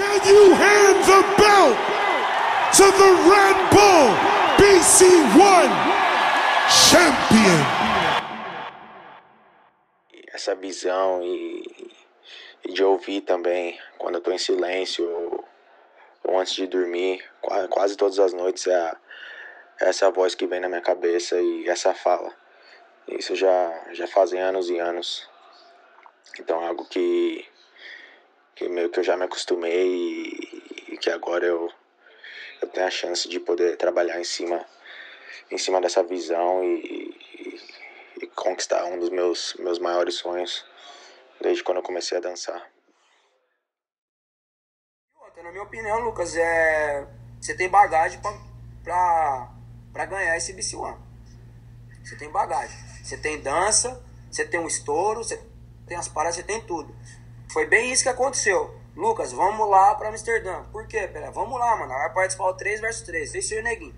Can you hand the belt to the Red Bull BC1 champion? Essa visão e, e de ouvir também quando eu tô em silêncio ou, ou antes de dormir, quase, quase todas as noites é a, é essa voz que vem na minha cabeça e essa fala. Isso já, já fazem anos e anos. Então é algo que, que meio que eu já me acostumei e, e que agora eu, eu tenho a chance de poder trabalhar em cima, em cima dessa visão e, e, e conquistar um dos meus, meus maiores sonhos desde quando eu comecei a dançar. Na minha opinião, Lucas, é... você tem bagagem para ganhar esse BC1. Você tem bagagem. Você tem dança, você tem um estouro, você tem as paradas, você tem tudo. Foi bem isso que aconteceu. Lucas, vamos lá para Amsterdã. Por quê, Pelé? Vamos lá, mano. Vai participar o 3 versus 3. Esse é o neguinho.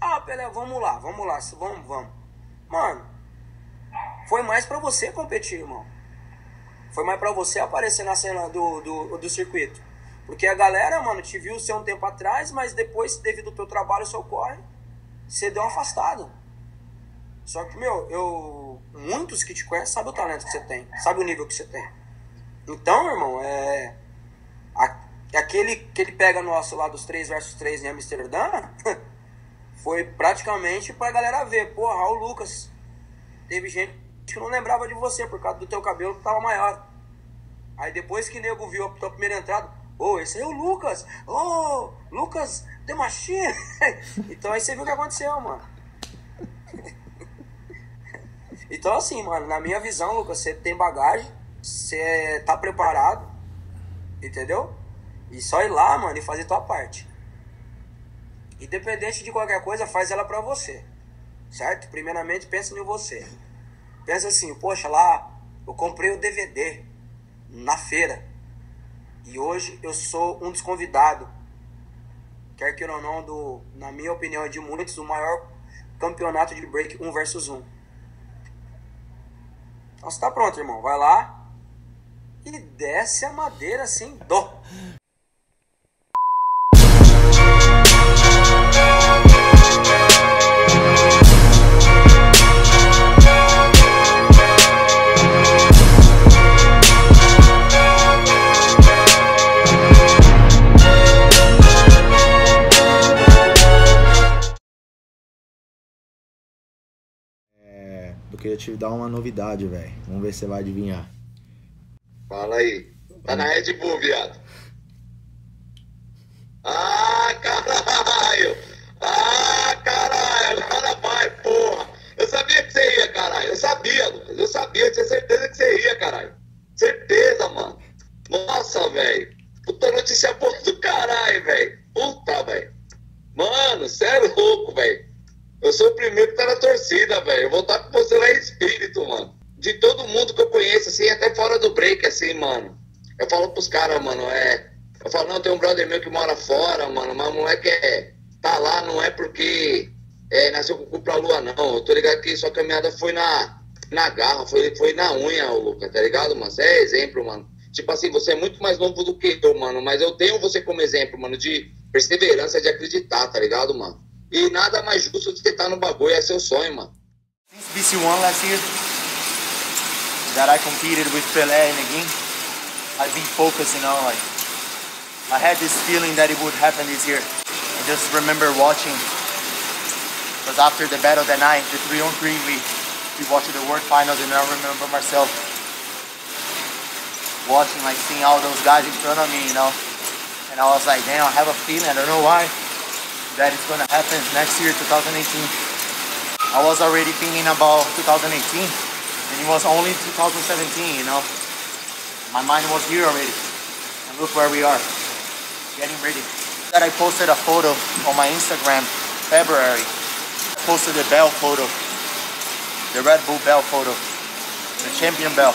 Ah, Pelé, vamos lá, vamos lá. Vamos, vamos. Mano, foi mais para você competir, irmão. Foi mais para você aparecer na cena do, do, do circuito. Porque a galera, mano, te viu ser um tempo atrás, mas depois, devido ao teu trabalho, seu corre, você deu uma afastada. Só que, meu, eu. Muitos que te conhecem sabem o talento que você tem, sabe o nível que você tem. Então, irmão, é. aquele que ele pega nosso lá dos 3 versus 3 em Amsterdã foi praticamente pra galera ver. Porra, o Lucas. Teve gente que não lembrava de você por causa do teu cabelo que tava maior. Aí depois que o nego viu a tua primeira entrada, ô, oh, esse é o Lucas! Ô, oh, Lucas The Machine! então aí você viu o que aconteceu, mano. Então, assim, mano, na minha visão, Lucas, você tem bagagem, você tá preparado, entendeu? E só ir lá, mano, e fazer tua parte. Independente de qualquer coisa, faz ela pra você, certo? Primeiramente, pensa em você. Pensa assim, poxa, lá eu comprei o DVD na feira. E hoje eu sou um dos convidados. Quer queira ou não, do, na minha opinião, de muitos, o maior campeonato de break 1 versus 1. Então você tá pronto, irmão. Vai lá e desce a madeira sem dó. queria te dar uma novidade, velho. Vamos ver se você vai adivinhar. Fala aí. Tá na Red Bull, viado. Ah, caralho! Mano, é. Eu falo, não, tem um brother meu que mora fora, mano, mas o moleque é. Tá lá, não é porque é, nasceu com o cu pra lua, não. Eu tô ligado que sua caminhada foi na, na garra, foi, foi na unha, o Luca, tá ligado, mano? Você é exemplo, mano. Tipo assim, você é muito mais novo do que eu, mano. Mas eu tenho você como exemplo, mano, de perseverança, de acreditar, tá ligado, mano? E nada mais justo do que estar no bagulho, é seu sonho, mano. Since BC1 last year, that I competed with Pelé and again, I've been focusing on like, I had this feeling that it would happen this year. I just remember watching, because after the battle that night, the 3 on 3, we, we watched the World Finals and I remember myself watching, like seeing all those guys in front of me, you know. And I was like, damn, I have a feeling, I don't know why that it's to happen next year, 2018. I was already thinking about 2018, and it was only 2017, you know. My mind was here already. And look where we are, getting ready. That I posted a photo on my Instagram, February. I posted the bell photo, the Red Bull bell photo, the champion bell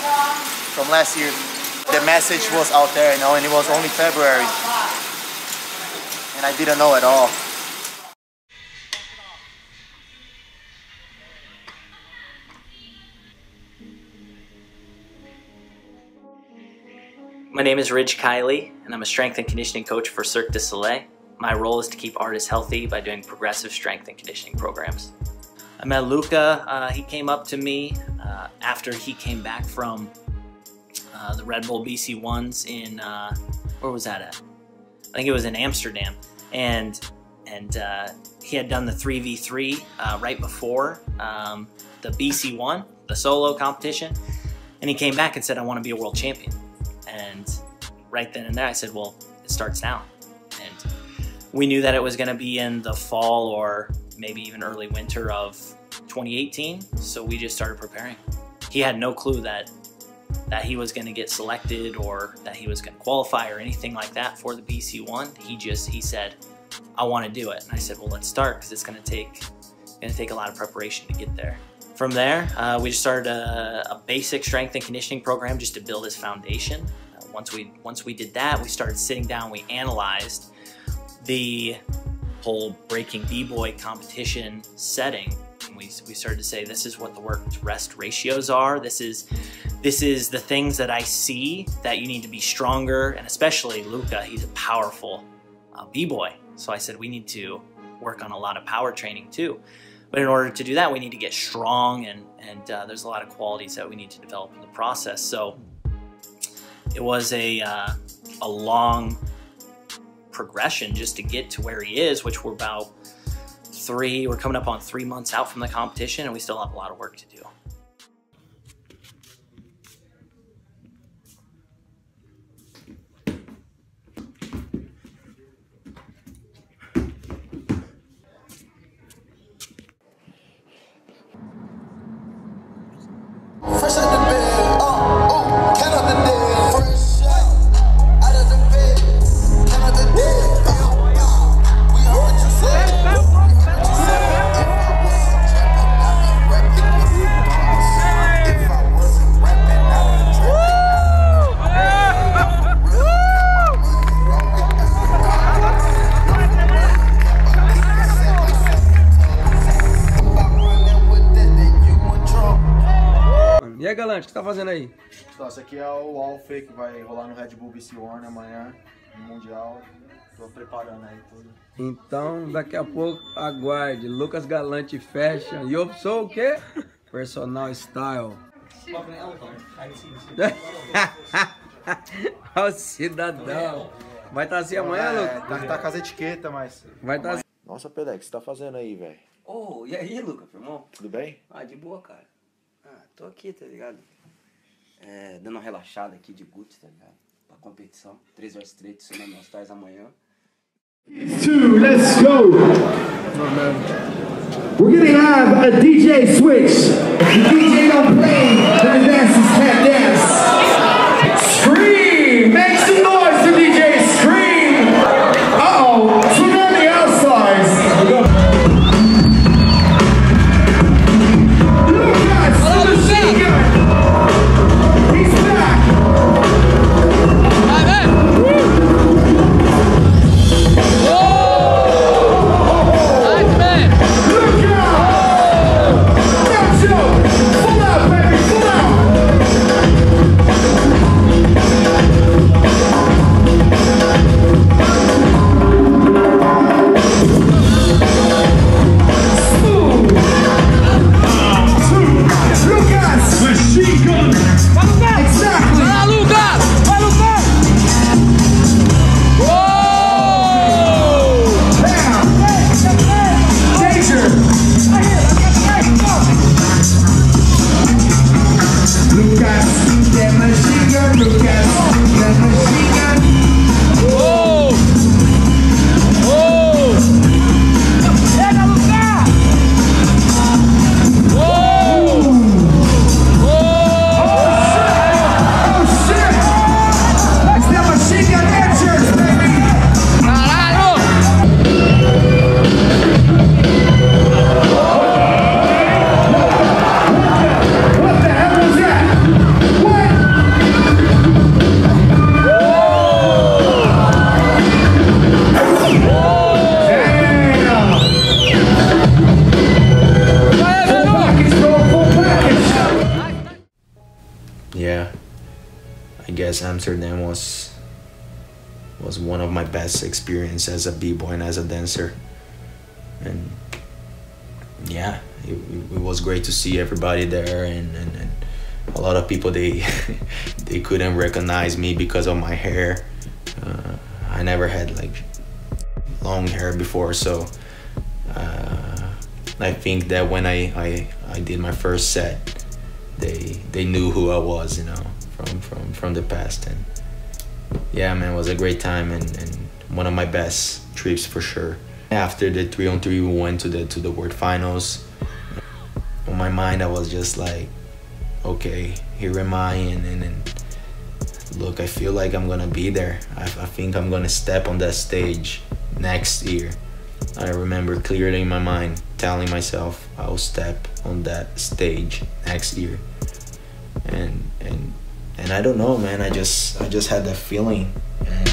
from last year. The message was out there, you know, and it was only February. And I didn't know at all. My name is Ridge Kiley, and I'm a strength and conditioning coach for Cirque du Soleil. My role is to keep artists healthy by doing progressive strength and conditioning programs. I met Luca. Uh, he came up to me uh, after he came back from uh, the Red Bull BC ones in uh, where was that at? I think it was in Amsterdam, and and uh, he had done the 3v3 uh, right before um, the BC one, the solo competition, and he came back and said, "I want to be a world champion." And right then and there, I said, "Well, it starts now." And we knew that it was going to be in the fall or maybe even early winter of 2018, so we just started preparing. He had no clue that that he was going to get selected or that he was going to qualify or anything like that for the BC one. He just he said, "I want to do it," and I said, "Well, let's start because it's going to take going to take a lot of preparation to get there." From there, uh, we just started a, a, basic strength and conditioning program just to build his foundation. Once we once we did that, we started sitting down. We analyzed the whole breaking b-boy competition setting. And we, we started to say this is what the work to rest ratios are. This is this is the things that i see that you need to be stronger. And especially luca he's a powerful uh, b-boy. So i said we need to work on a lot of power training too. But in order to do that we need to get strong and and uh, there's a lot of qualities that we need to develop in the process. So it was a uh, a long progression just to get to where he is, which we're about three, we're coming up on three months out from the competition, and we still have a lot of work to do. Galante, o que tá fazendo aí? Então, esse aqui é o Alfe que vai rolar no Red Bull BC One amanhã, no Mundial. Tô preparando aí tudo. Então, daqui a pouco, aguarde. Lucas Galante Fashion. E eu sou o quê? Personal Style. Olha o cidadão. Vai estar tá assim amanhã, é, Lucas? Tá, tá com as etiquetas, mas... Vai estar tá assim. Nossa, Pelé, o que você tá fazendo aí, velho? Ô, oh, e aí, Lucas, irmão? Tudo bem? Ah, de boa, cara. Tô aqui, tá ligado? É, dando uma relaxada aqui de Gucci, tá ligado? Pra competição. 3 vs 3, Tsunami All Stars amanhã. Two, let's go! We're gonna have a DJ switch. The DJ don't play, the dancers can't dance. Amsterdam was was one of my best experience as a b-boy and as a dancer. And yeah it, it was great to see everybody there and, and, and a lot of people they they couldn't recognize me because of my hair. Uh, i never had like long hair before so uh, i think that when I, I i did my first set they they knew who i was you know from from from the past. And yeah man it was a great time and, and one of my best trips for sure. After the three on three we went to the to the world finals. On my mind i was just like okay here am i. And, and, and look i feel like i'm gonna be there. I, I think i'm gonna step on that stage next year. I remember clearly in my mind telling myself i'll step on that stage next year. And and and i don't know man i just i just had that feeling. And